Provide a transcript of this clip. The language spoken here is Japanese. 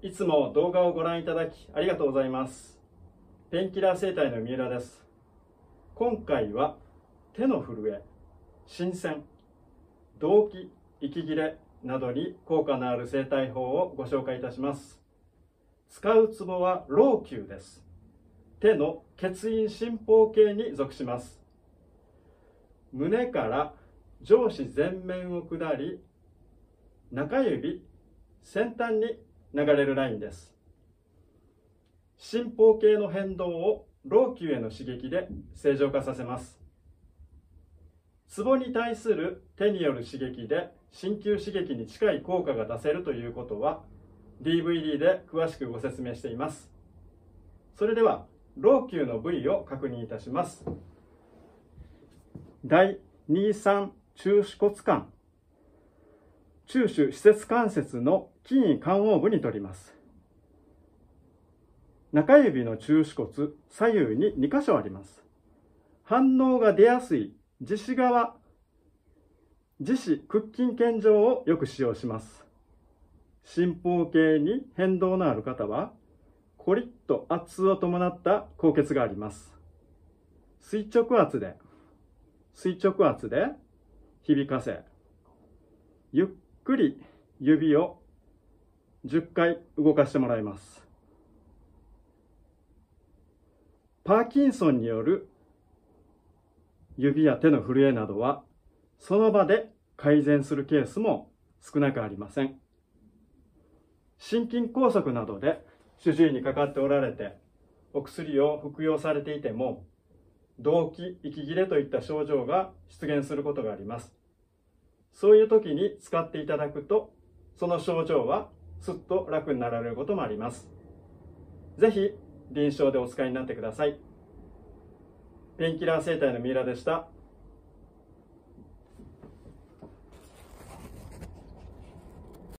いつも動画をご覧いただきありがとうございます。ペンキラー生態の三浦です。今回は手の震え新鮮動悸息切れなどに効果のある生態法をご紹介いたします。使うツボは老朽です。手の血陰心包系に属します。胸から上肢前面を下り中指先端に流れるラインです。心包系の変動を老朽への刺激で正常化させます。ツボに対する手による刺激で鍼灸刺激に近い効果が出せるということは DVD で詳しくご説明しています。それでは老朽の部位を確認いたします。第23中手骨幹中手施設関節の筋位肝黄部に取ります。中指の中手骨左右に2箇所あります。反応が出やすい自死側自死屈筋腱状をよく使用します。心包系に変動のある方はコリッと圧を伴った高血があります。垂直圧で垂直圧で響かせゆっくり指を10回動かしてもらいます。パーキンソンによる指や手の震えなどはその場で改善するケースも少なくありません。心筋梗塞などで主治医にかかっておられてお薬を服用されていても動悸息切れといった症状が出現することがあります。そういう時に使っていただくとその症状はすっと楽になられることもあります。是非臨床でお使いになってください。ペンキラー生態のミイラでした。